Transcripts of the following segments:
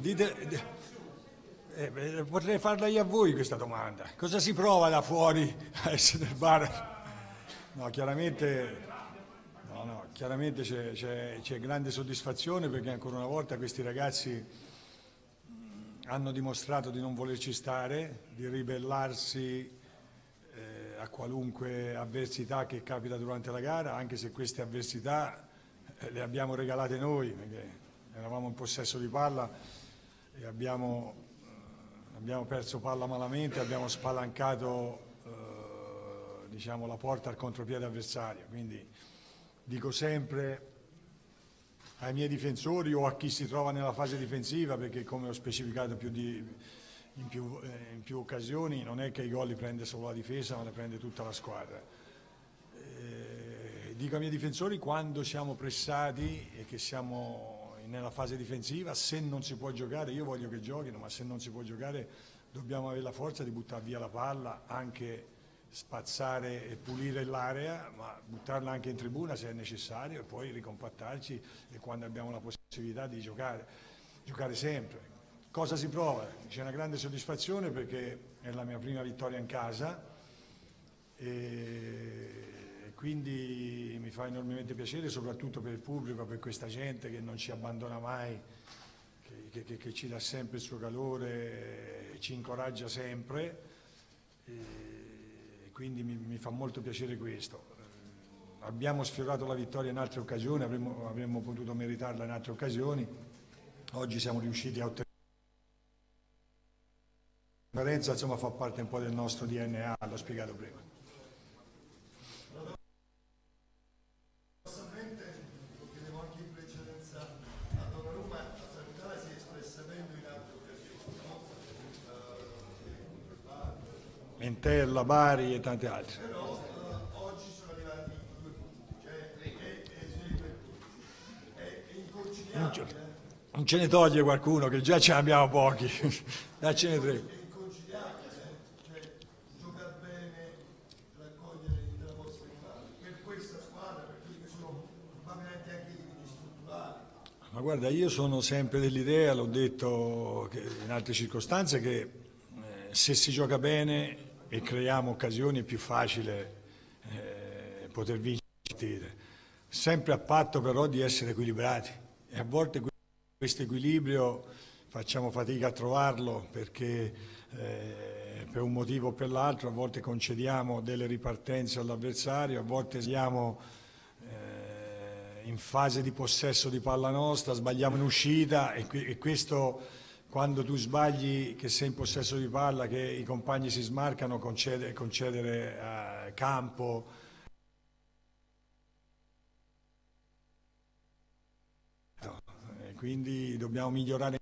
Dite, eh, potrei farla io a voi questa domanda. Cosa si prova da fuori a essere nel bar? No, chiaramente, no, no, chiaramente c'è, grande soddisfazione perché ancora una volta questi ragazzi hanno dimostrato di non volerci stare, di ribellarsi eh, a qualunque avversità che capita durante la gara, anche se queste avversità eh, le abbiamo regalate noi, perché eravamo in possesso di palla abbiamo, eh, abbiamo perso palla malamente, abbiamo spalancato eh, diciamo, la porta al contropiede avversario. Quindi dico sempre ai miei difensori o a chi si trova nella fase difensiva, perché come ho specificato più di, in, più, eh, in, più, occasioni, non è che i gol li prende solo la difesa, ma li prende tutta la squadra. Eh, dico ai miei difensori quando siamo pressati e che siamo nella fase difensiva, se non si può giocare, io voglio che giochino, ma se non si può giocare dobbiamo avere la forza di buttare via la palla anche spazzare e pulire l'area, ma buttarla anche in tribuna se è necessario e poi ricompattarci e quando abbiamo la possibilità di giocare, giocare sempre. Cosa si prova? C'è una grande soddisfazione perché è la mia prima vittoria in casa e quindi mi fa enormemente piacere soprattutto per il pubblico, per questa gente che non ci abbandona mai, che, che, che ci dà sempre il suo calore, ci incoraggia sempre. E quindi mi, mi fa molto piacere questo. Eh, abbiamo sfiorato la vittoria in altre occasioni, avremmo, avremmo potuto meritarla in altre occasioni, oggi siamo riusciti a ottenere la differenza, insomma fa parte un po' del nostro DNA, l'ho spiegato prima. Entella, Bari e tante altre. Però uh, oggi sono arrivati due punti, cioè e, e, e, è inconciliabile. Non ce ne toglie qualcuno che già ce ne abbiamo pochi, daccene tre. Ma guarda, io sono sempre dell'idea, l'ho detto in altre circostanze, che eh, se si gioca bene e creiamo occasioni più facile eh, poter vincere. Sempre a patto però di essere equilibrati e a volte questo equilibrio facciamo fatica a trovarlo perché eh, per un motivo o per l'altro a volte concediamo delle ripartenze all'avversario, a volte siamo eh, in fase di possesso di palla nostra, sbagliamo in uscita e, e questo quando tu sbagli che sei in possesso di palla, che i compagni si smarcano, concedere, concedere eh, campo. E quindi dobbiamo migliorare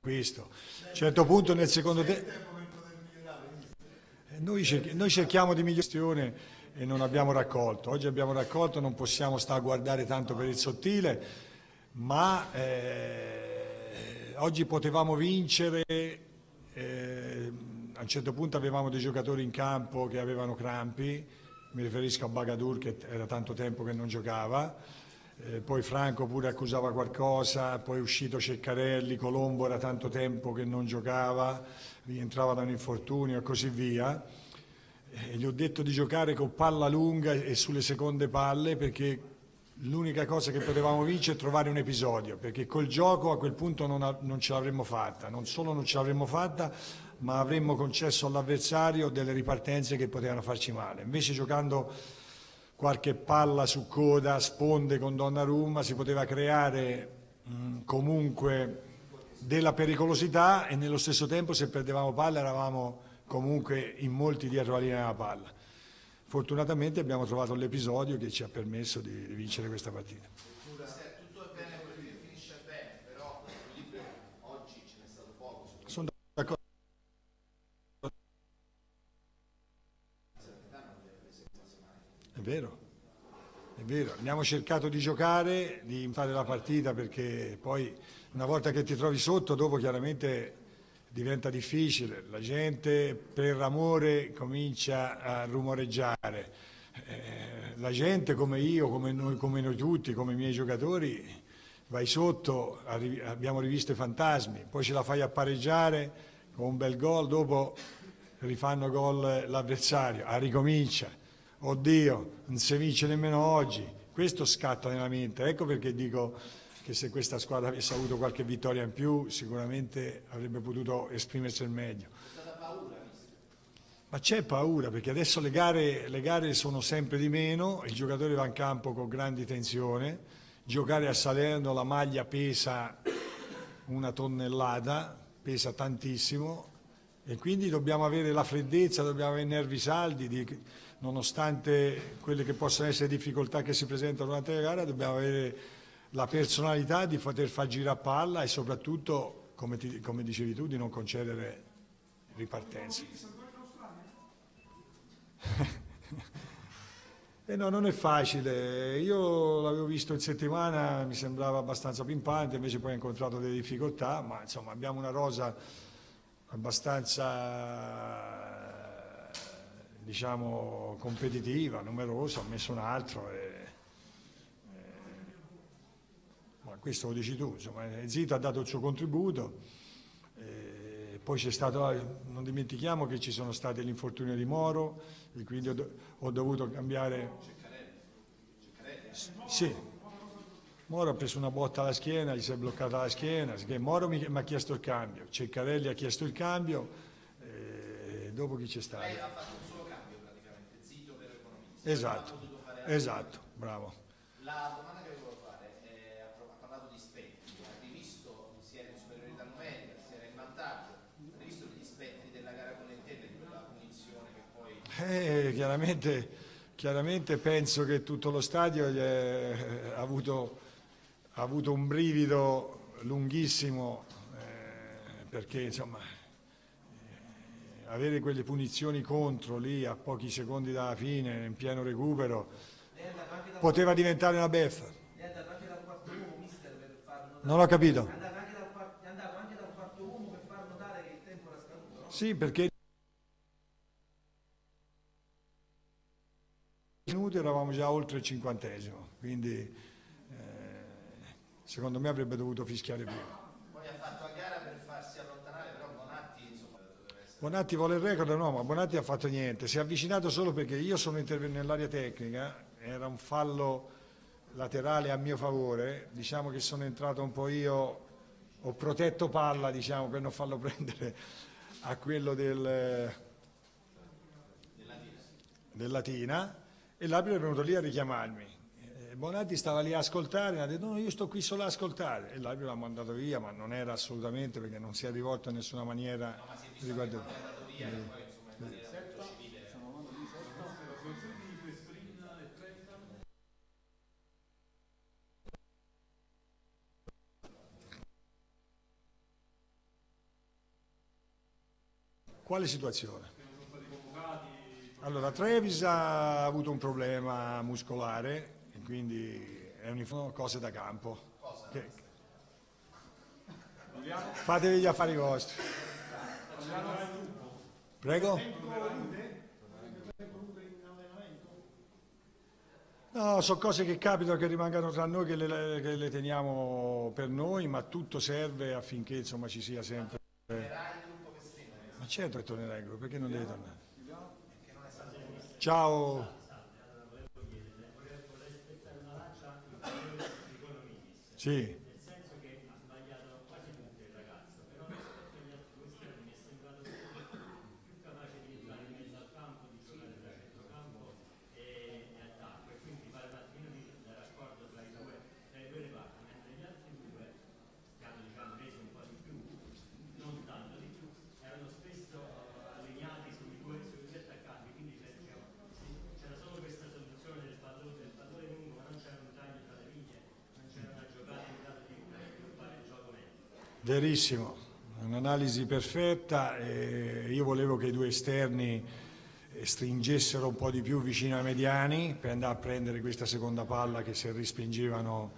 questo. A un certo punto nel secondo tempo... Noi, noi cerchiamo di migliorare e non abbiamo raccolto. Oggi abbiamo raccolto, non possiamo stare a guardare tanto per il sottile, ma eh, oggi potevamo vincere, eh, a un certo punto avevamo dei giocatori in campo che avevano crampi, mi riferisco a Bagadur che era tanto tempo che non giocava, eh, poi Franco pure accusava qualcosa, poi è uscito Ceccarelli, Colombo era tanto tempo che non giocava, rientrava da un infortunio e così via gli ho detto di giocare con palla lunga e sulle seconde palle perché l'unica cosa che potevamo vincere è trovare un episodio, perché col gioco a quel punto non, non ce l'avremmo fatta, non solo non ce l'avremmo fatta, ma avremmo concesso all'avversario delle ripartenze che potevano farci male. Invece giocando qualche palla su coda, sponde con Donnarumma, si poteva creare mh, comunque della pericolosità e nello stesso tempo se perdevamo palla eravamo comunque in molti dietro la linea della palla. Fortunatamente abbiamo trovato l'episodio che ci ha permesso di, di vincere questa partita. Tutto è bene, finisce bene, però l'equilibrio oggi ce n'è stato poco. Sono d'accordo. È vero, è vero, abbiamo cercato di giocare, di fare la partita perché poi una volta che ti trovi sotto dopo chiaramente diventa difficile, la gente per amore comincia a rumoreggiare, eh, la gente come io, come noi, come noi tutti, come i miei giocatori, vai sotto, abbiamo rivisto i fantasmi, poi ce la fai a pareggiare con un bel gol, dopo rifanno gol l'avversario, ah, ricomincia, oddio, non si vince nemmeno oggi, questo scatta nella mente, ecco perché dico che se questa squadra avesse avuto qualche vittoria in più sicuramente avrebbe potuto esprimersi al meglio. Ma c'è paura perché adesso le gare, le gare sono sempre di meno, il giocatore va in campo con grande tensione, giocare a Salerno la maglia pesa una tonnellata, pesa tantissimo e quindi dobbiamo avere la freddezza, dobbiamo avere i nervi saldi, di, nonostante quelle che possono essere difficoltà che si presentano durante la gara, dobbiamo avere la personalità di poter far girare palla e soprattutto, come, ti, come dicevi tu, di non concedere ripartenze. Eh no, non è facile. Io l'avevo visto in settimana, mi sembrava abbastanza pimpante, invece poi ho incontrato delle difficoltà, ma insomma abbiamo una rosa abbastanza diciamo competitiva, numerosa, ho messo un altro e, e, ma questo lo dici tu, insomma, Zita ha dato il suo contributo. E poi c'è stato, non dimentichiamo che ci sono stati l'infortunio di Moro, e quindi ho, do- ho dovuto cambiare. Sì, Moro ha preso una botta alla schiena, gli si è bloccata la schiena, Moro mi, mi ha chiesto il cambio, Ceccarelli ha chiesto il cambio, e dopo chi c'è stato? Lei ha fatto un solo cambio praticamente, zitto per economista. Esatto, esatto, bravo. La domanda che volevo fare è, ha pro- ha parlato di spettri, ha rivisto, si era in superiorità numerica, si era in vantaggio, ha rivisto gli spettri della gara con l'Entella, di quella punizione che poi... Eh, chiaramente, chiaramente penso che tutto lo stadio è- ha, avuto, ha avuto un brivido lunghissimo eh, perché insomma eh, avere quelle punizioni contro lì a pochi secondi dalla fine in pieno recupero poteva diventare una beffa. lei andava anche dal quarto uomo, mister, per far notare. Non ho capito. Andava anche dal, quar- andava anche dal quarto uomo per far notare che il tempo era scaduto, no? Sì, perché minuti eravamo già oltre il cinquantesimo, quindi eh, secondo me avrebbe dovuto fischiare prima. Poi ha fatto a gara per farsi allontanare, però Bonatti insomma essere... Bonatti vuole il record, no, ma Bonatti ha fatto niente, si è avvicinato solo perché io sono intervenuto nell'area tecnica, era un fallo laterale a mio favore, diciamo che sono entrato un po' io, ho protetto palla diciamo, per non farlo prendere a quello del, del Latina e l'arbitro è venuto lì a richiamarmi. Eh, Bonatti stava lì a ascoltare, ha detto no, io sto qui solo a ascoltare e l'arbitro l'ha mandato via, ma non era assolutamente perché non si è rivolto in nessuna maniera riguardo. Quale situazione? Allora, Trevis ha avuto un problema muscolare e quindi è un cose da campo. Che- Fatevi gli affari vostri. Prego? No, sono cose che capitano, che rimangano tra noi, che le, che le teniamo per noi, ma tutto serve affinché insomma, ci sia sempre... Ma certo che tornerai in gruppo, perché non devi tornare? Ciao. Sì. Verissimo, un'analisi perfetta. e io volevo che i due esterni eh, stringessero un po' di più vicino ai mediani per andare a prendere questa seconda palla che si respingevano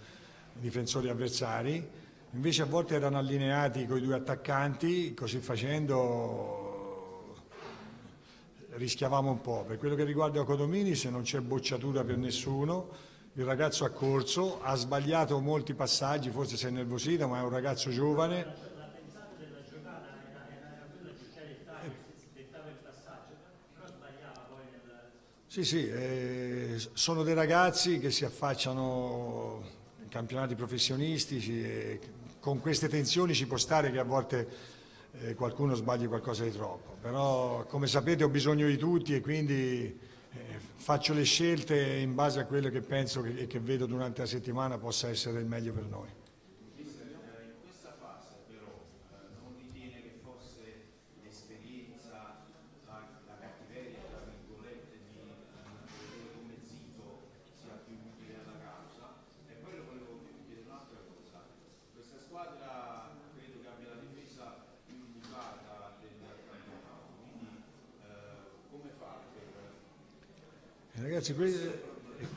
i difensori avversari. Invece a volte erano allineati con i due attaccanti, così facendo rischiavamo un po'. Per quello che riguarda Codominis non c'è bocciatura per nessuno, il ragazzo ha corso, ha sbagliato molti passaggi, forse si è nervosito, ma è un ragazzo giovane. Sì, sì, eh, sono dei ragazzi che si affacciano in campionati professionistici e con queste tensioni ci può stare che a volte eh, qualcuno sbagli qualcosa di troppo, però come sapete ho bisogno di tutti e quindi eh, faccio le scelte in base a quello che penso e che, che vedo durante la settimana possa essere il meglio per noi. Mister, eh, in questa fase però eh, non ritiene che forse l'esperienza, la, la cattiveria, tra virgolette, di un giocatore come Zito sia più utile alla causa? E poi lo volevo chiedere un'altra cosa. Questa squadra credo che abbia la difesa più indicata del campionato, quindi eh, come fa per... Eh, Ragazzi, que-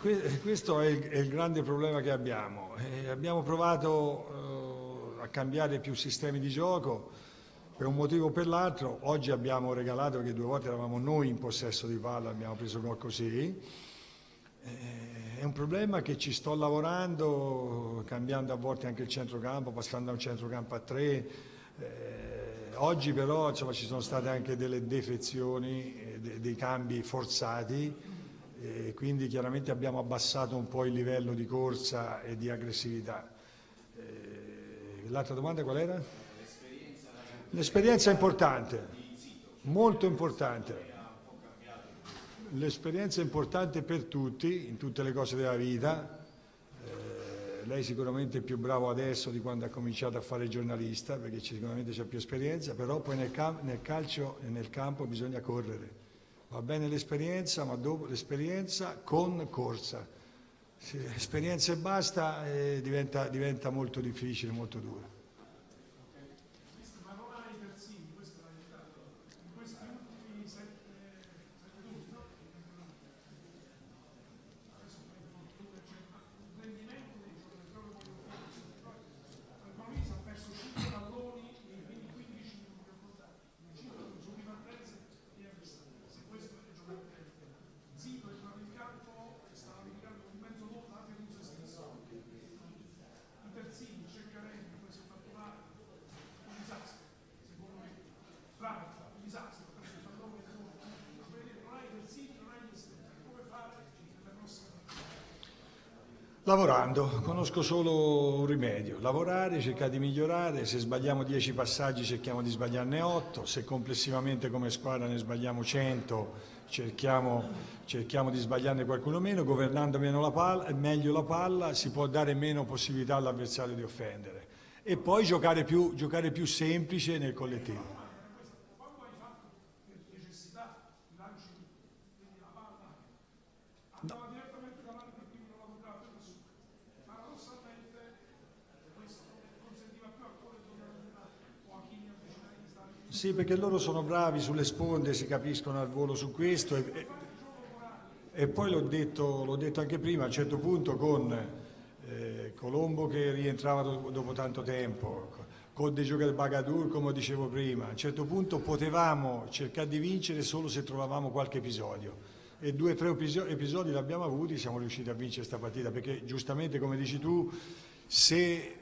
que- questo è il, grande problema che abbiamo. Eh, abbiamo provato eh, a cambiare più sistemi di gioco per un motivo o per l'altro. Oggi abbiamo regalato, perché due volte eravamo noi in possesso di palla, abbiamo preso gol così. Eh, È un problema che ci sto lavorando, cambiando a volte anche il centrocampo, passando da un centrocampo a tre. Oggi però insomma, ci sono state anche delle defezioni, de- dei cambi forzati, e quindi chiaramente abbiamo abbassato un po' il livello di corsa e di aggressività. L'altra domanda qual era? L'esperienza è importante, molto importante. L'esperienza è importante per tutti, in tutte le cose della vita. Eh, lei sicuramente è più bravo adesso di quando ha cominciato a fare giornalista, perché sicuramente c'è più esperienza, però poi nel, nel calcio e nel campo bisogna correre. Va bene l'esperienza, ma dopo l'esperienza con corsa. Se esperienza e basta eh, diventa, diventa molto difficile, molto duro. ma non hai terzini, questa è la verità. In questi ultimi sette, sette turni, no? Adesso per infortuna, cioè, ma il rendimento dei giocatori proprio Albanese ha perso 5 palloni nei primi 15 minuti affrontati, nei 5 su ripartenze e avversari. Se questo è giocare bene. Zito è entrato in campo e stava dedicando un mezzo mondo anche con se stesso. I terzini, Ceccarelli, poi si è fatto male, un disastro, secondo me. Franca, un disastro, ha perso il pallone e tutto. Ma voglio dire, non hai i terzini, non hai gli esterni. Come fare nella prossima Lavorando, conosco solo un rimedio, lavorare, cercare di migliorare, se sbagliamo 10 passaggi cerchiamo di sbagliarne 8, se complessivamente come squadra ne sbagliamo 100 cerchiamo, cerchiamo di sbagliarne qualcuno meno, governando meno la palla, meglio la palla si può dare meno possibilità all'avversario di offendere. E poi giocare più, giocare più semplice nel collettivo. quando hai fatto per necessità lanci quindi la palla andava direttamente davanti e quindi non la toccava più nessuno paradossalmente questo consentiva più a quello di giocare o a chi mi avvicinava di stare più Sì, perché loro sono bravi sulle sponde, si capiscono al volo su questo e, e- e poi l'ho detto, detto anche prima, a un certo punto con eh, Colombo che rientrava do- dopo tanto tempo, con dei giocatori Bagadur come dicevo prima, a un certo punto potevamo cercare di vincere solo se trovavamo qualche episodio. E due o tre episo- episodi l'abbiamo avuti, siamo riusciti a vincere questa partita perché giustamente come dici tu, se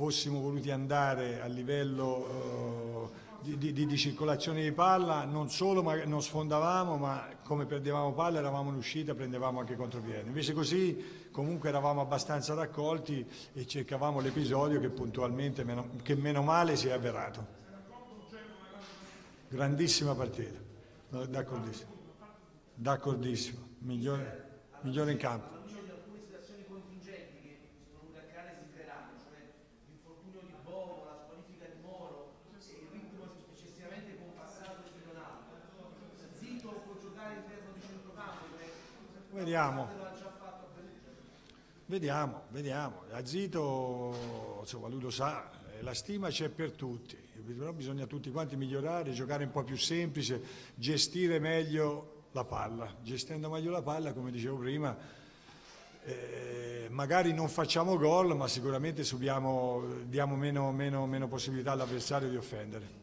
fossimo voluti andare a livello eh, di, di- di- circolazione di palla, non solo ma non sfondavamo, ma come perdevamo palla eravamo in uscita, prendevamo anche contropiede. Invece così comunque eravamo abbastanza raccolti e cercavamo l'episodio che puntualmente, meno, che meno male si è avverato. Grandissima partita, d'accordissimo, d'accordissimo, migliore, migliore in campo. Alla luce di alcune situazioni contingenti che sono venute a creare e si creeranno, cioè l'infortunio di Bovo, la squalifica di Moro, e il ritmo eccessivamente compassato di Leonardo. Zito può giocare all'interno di centrocampo, cioè Vediamo. Vediamo, vediamo. A Zito, insomma, lui lo sa, eh, la stima c'è per tutti, però bisogna tutti quanti migliorare, giocare un po' più semplice, gestire meglio la palla. Gestendo meglio la palla, come dicevo prima, eh, magari non facciamo gol, ma sicuramente subiamo, diamo meno, meno- meno possibilità all'avversario di offendere.